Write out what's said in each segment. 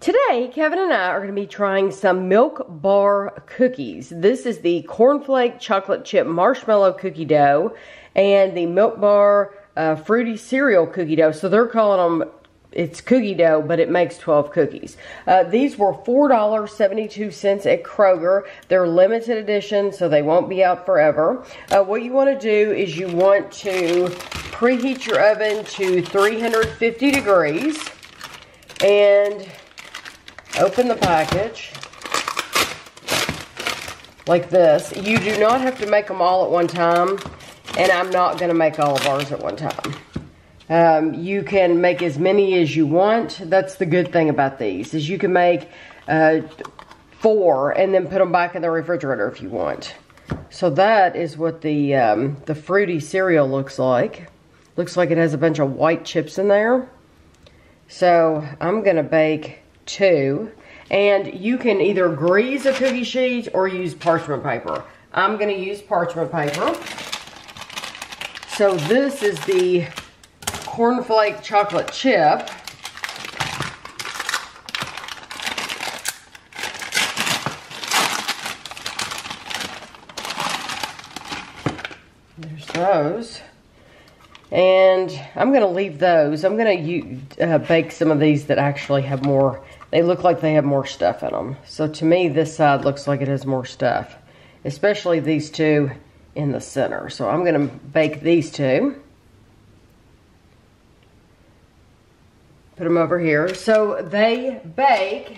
Today, Kevin and I are going to be trying some Milk Bar cookies. This is the Cornflake Chocolate Chip Marshmallow Cookie Dough and the Milk Bar uh, Fruity Cereal Cookie Dough. So they're calling them, it's cookie dough, but it makes 12 cookies. Uh, these were $4.72 at Kroger. They're limited edition, so they won't be out forever. Uh, what you want to do is you want to preheat your oven to 350 degrees and open the package like this. You do not have to make them all at one time, and I'm not going to make all of ours at one time. Um, you can make as many as you want. That's the good thing about these, is you can make uh, four and then put them back in the refrigerator if you want. So that is what the, um, the fruity cereal looks like. Looks like it has a bunch of white chips in there. So I'm going to bake two. And you can either grease a cookie sheet or use parchment paper. I'm going to use parchment paper. So this is the cornflake chocolate chip. There's those. And I'm going to leave those. I'm going to uh, bake some of these that actually have more, they look like they have more stuff in them. So to me, this side looks like it has more stuff, especially these two in the center. So I'm going to bake these two. Put them over here. So they bake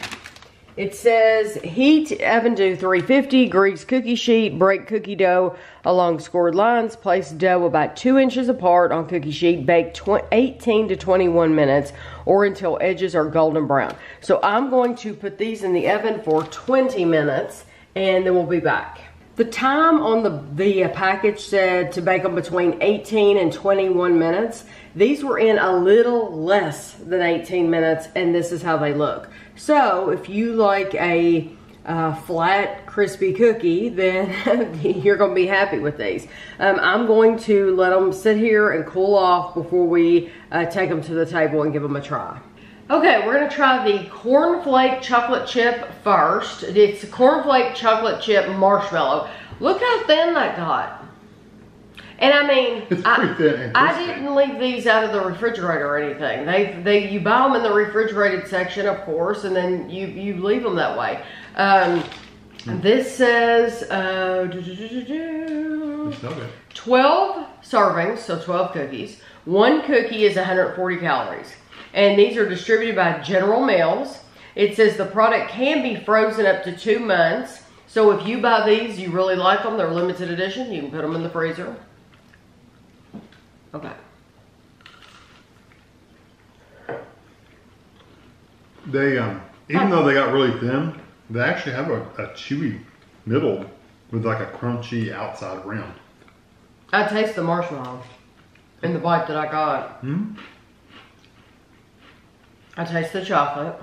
it says heat oven to 350, grease cookie sheet, break cookie dough along scored lines, place dough about 2 inches apart on cookie sheet, bake 18 to 21 minutes or until edges are golden brown. So I'm going to put these in the oven for 20 minutes and then we'll be back. The time on the, the package said to bake them between 18 and 21 minutes. These were in a little less than 18 minutes and this is how they look. So if you like a uh, flat, crispy cookie, then you're to be happy with these. Um, I'm going to let them sit here and cool off before we uh, take them to the table and give them a try. Okay, we're to try the cornflake chocolate chip first. It's cornflake chocolate chip marshmallow. Look how thin that got. And I mean, It's I, thin I didn't leave these out of the refrigerator or anything. They, they, you buy them in the refrigerated section, of course, and then you, you leave them that way. Um, this says, uh, do, do, do, do, do. It's 12 servings, so 12 cookies. One cookie is 140 calories. And these are distributed by General Mills. It says the product can be frozen up to two months. So if you buy these, you really like them, they're limited edition, you can put them in the freezer. Okay. They, um, even though they got really thin, they actually have a, a chewy middle with like a crunchy outside rim. I taste the marshmallow in the bite that I got. Hmm? I taste the chocolate.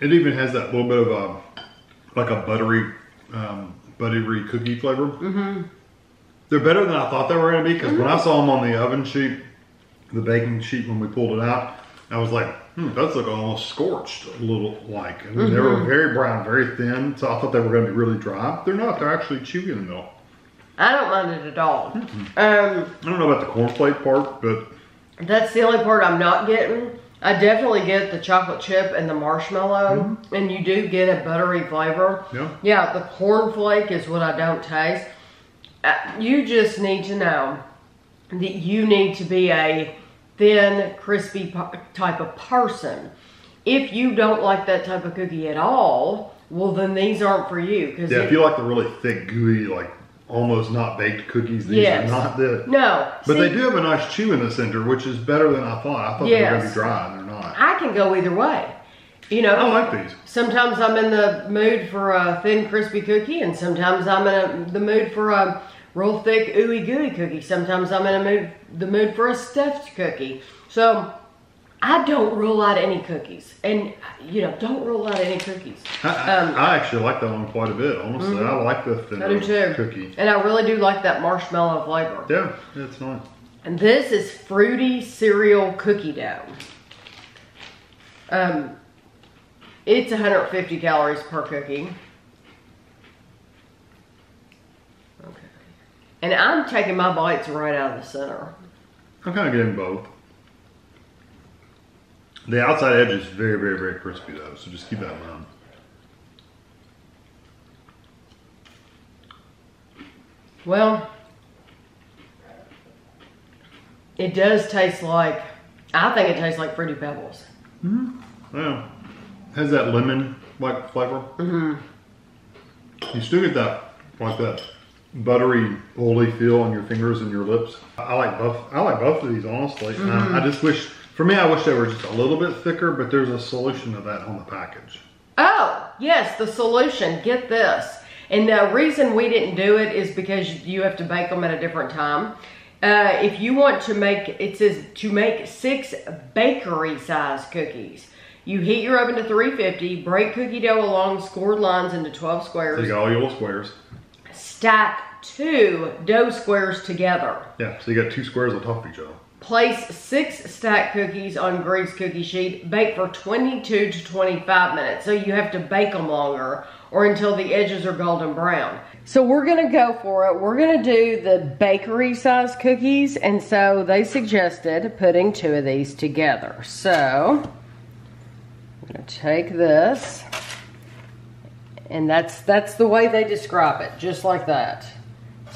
It even has that little bit of a, like a buttery, um, buttery cookie flavor. Mm-hmm. They're better than I thought they were going to be because when I saw them on the oven sheet, the baking sheet when we pulled it out, I was like, hmm, that's like almost scorched a little like. I mean, they were very brown, very thin, so I thought they were going to be really dry. They're not. They're actually chewy in the middle. I don't mind it at all. Um, I don't know about the cornflake part, but That's the only part I'm not getting. I definitely get the chocolate chip and the marshmallow, and you do get a buttery flavor. Yeah. Yeah, the cornflake is what I don't taste. Uh, you just need to know that you need to be a thin, crispy type of person. If you don't like that type of cookie at all, well, then these aren't for you. Cause yeah, it- if you like the really thick, gooey, like almost not baked cookies, these Yes. are not the. no, But they do have a nice chew in the center, which is better than I thought. I thought they were going to be dry, and they're not. I can go either way. You know, I like these. Sometimes I'm in the mood for a thin, crispy cookie, and sometimes I'm in a, the mood for a real thick, ooey gooey cookie. Sometimes I'm in a mood, the mood for a stuffed cookie. So I don't rule out any cookies, and you know, don't rule out any cookies. I, Um, I actually like that one quite a bit. Honestly, I like the thinner I do too. cookie. And I really do like that marshmallow flavor. Yeah, it's nice. And this is fruity cereal cookie dough. Um, it's 150 calories per cookie. And I'm taking my bites right out of the center. I'm kind of getting both. The outside edge is very, very, very crispy though, so just keep that in mind. Well, it does taste like, I think it tastes like Fruity Pebbles. Hmm. Yeah, has that lemon like flavor. Mm-hmm. You still get that like that buttery, oily feel on your fingers and your lips. I like both. I like both of these honestly. Um, I just wish, for me, I wish they were just a little bit thicker. But there's a solution to that on the package. Oh, yes, the solution. Get this. And the reason we didn't do it is because you have to bake them at a different time. Uh, if you want to make, it says to make six bakery size cookies. You heat your oven to 350, break cookie dough along scored lines into 12 squares, got all your little squares. stack two dough squares together. Yeah, so you got two squares on top of each other. Place six stacked cookies on greased cookie sheet. Bake for 22 to 25 minutes. So you have to bake them longer or until the edges are golden brown. So we're gonna go for it. We're gonna do the bakery size cookies. And so they suggested putting two of these together. So I'm gonna take this and that's that's the way they describe it, just like that.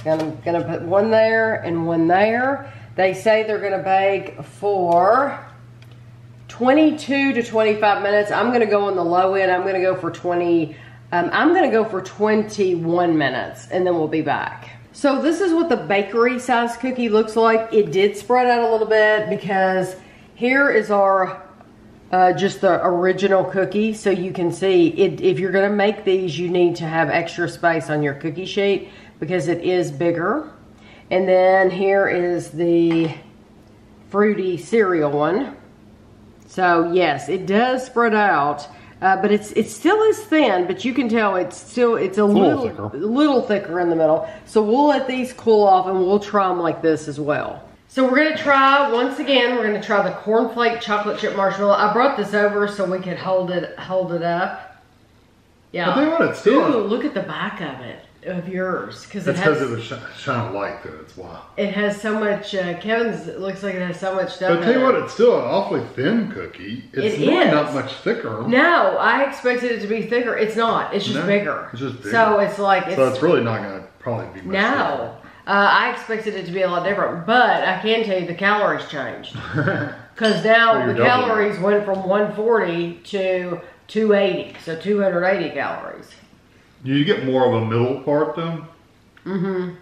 Gonna, gonna put one there and one there. They say they're gonna bake for 22 to 25 minutes. I'm gonna go on the low end. I'm gonna go for 20, um, I'm gonna go for 21 minutes and then we'll be back. So this is what the bakery size cookie looks like. It did spread out a little bit because here is our uh, just the original cookie so you can see it if you're to make these you need to have extra space on your cookie sheet because it is bigger and then here is the fruity cereal one so yes it does spread out uh, but it's it still is thin but you can tell it's still it's a, little little thicker. little thicker in the middle so we'll let these cool off and we'll try them like this as well so we're gonna try, once again, we're gonna try the cornflake chocolate chip marshmallow. I brought this over so we could hold it hold it up. Yeah. I you what, it's still- Ooh, look at the back of it, of yours. Because it It's because it was sh- shining light through it. That's why. it has so much, uh, Kevin's it looks like it has so much stuff But I tell you it. what, it's still an awfully thin cookie. It's It really is. not much thicker. No, I expected it to be thicker. It's not. It's just No, bigger. it's just bigger. So it's like, it's, so it's really not going to probably be much no. Uh, I expected it to be a lot different, but I can tell you the calories changed. Because now So the calories went from 140 to 280, so 280 calories. You get more of a middle part though. Mm-hmm.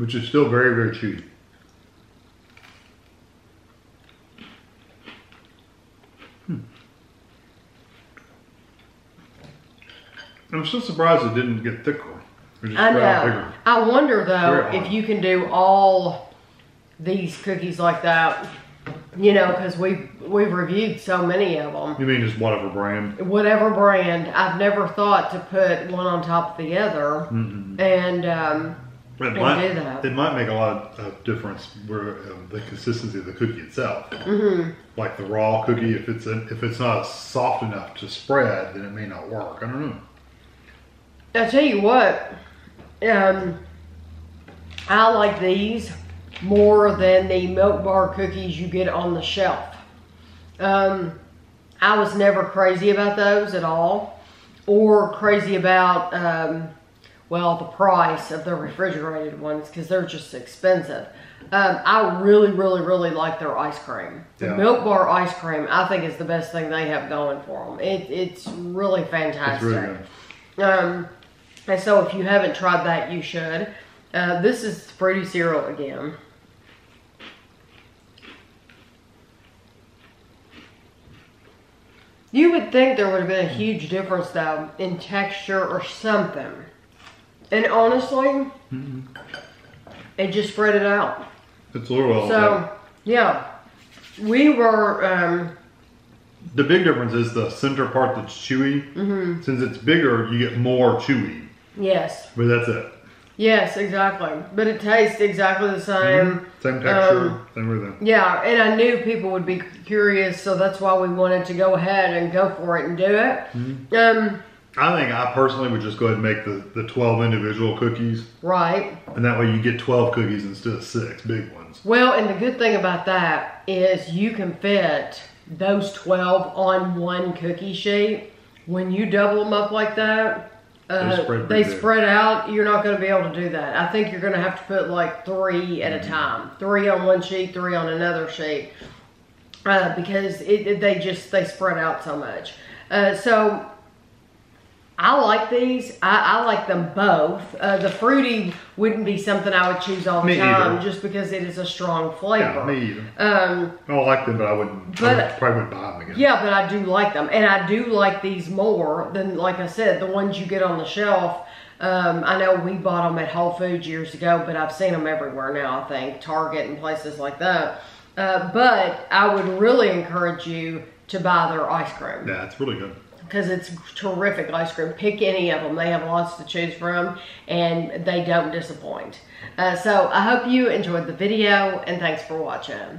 Which is still very, very chewy. Hmm. I'm still surprised it didn't get thicker. Just I know. bigger. I wonder though if you can do all these cookies like that. You know, because we've we've reviewed so many of them. You mean just whatever brand? Whatever brand, I've never thought to put one on top of the other, Mm-mm. and um, It And might, do that. it might make a lot of difference where um, the consistency of the cookie itself. mhm. Like the raw cookie, if it's a, if it's not soft enough to spread, then it may not work. I don't know. I tell you what, um, I like these more than the milk bar cookies you get on the shelf. Um, I was never crazy about those at all, or crazy about, um, well, the price of the refrigerated ones because they're just expensive. Um, I really, really, really like their ice cream. The milk bar ice cream, I think, is the best thing they have going for them. It, it's really It's fantastic. really good. Um, and so if you haven't tried that, you should. Uh, this is fruity cereal again. You would think there would have been a huge difference though in texture or something. And honestly, it just spread it out. It's a little. So, yeah. We were, um, The big difference is the center part that's chewy. mhm, Since it's bigger, you get more chewy. yes. But that's it. Yes, exactly. But it tastes exactly the same. Same texture, Um, same everything. Yeah, and I knew people would be curious, so that's why we wanted to go ahead and go for it and do it. Mm-hmm. Um, I think I personally would just go ahead and make the, the 12 individual cookies. right. And that way you get 12 cookies instead of six big ones. Well, and the good thing about that is you can fit those 12 on one cookie sheet. When you double them up like that, uh, They spread they spread out. You're not going to be able to do that. I think you're going to have to put like three at a Mm-hmm. time three on one sheet, three on another sheet. Uh, because it, it- they just they spread out so much. Uh, so I like these. I, I like them both. Uh, the fruity wouldn't be something I would choose all the Me time, either. just because it is a strong flavor. Yeah, me either. Um, I don't like them, but I wouldn't. I would, probably wouldn't buy them again. yeah, but I do like them, and I do like these more than, like I said, the ones you get on the shelf. Um, I know we bought them at Whole Foods years ago, but I've seen them everywhere now. I think Target and places like that. Uh, but I would really encourage you to buy their ice cream Yeah, it's really good. Because it's terrific ice cream. Pick any of them; they have lots to choose from, and they don't disappoint. Uh, so I hope you enjoyed the video, and thanks for watching.